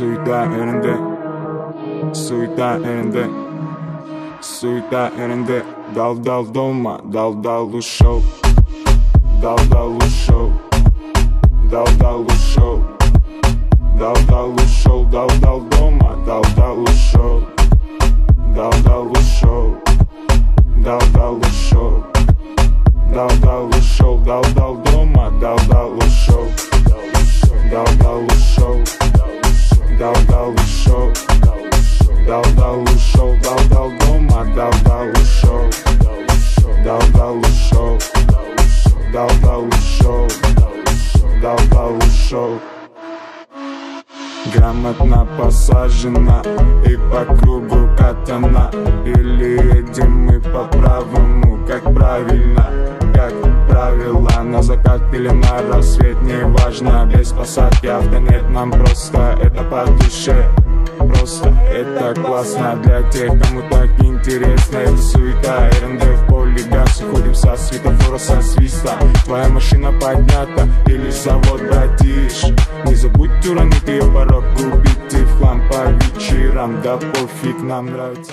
суета РНД Суета РНД Дал-дал дома, дал-дал ушел Дал-дал ушел Дал-дал ушел Дал-дал ушел, дал-дал дома, дал-дал ушел Дал-дал ушел Дал-дал ушел Дал-дал ушел, дал-дал дома, дал-дал ушел Дал-дал ушел Дал-дал Дал-дал ушел, дал-дал дома, дал-дал ушел. Дал-дал ушел. Дал-дал ушел. Дал-дал ушел. Грамотно посажена и по кругу катана. Или едем мы по правому, как правильно, как правило На закат или на рассвет, не важно Без посадки автонет нам просто это по душе Просто это классно для тех, кому так интересно. Это суета, РНД в поле газ Ходим со светофора, со свиста. Твоя машина поднята или завод, братиш Не забудь уронить ее порог, купить и в хлам по вечерам. Да пофиг, нам нравится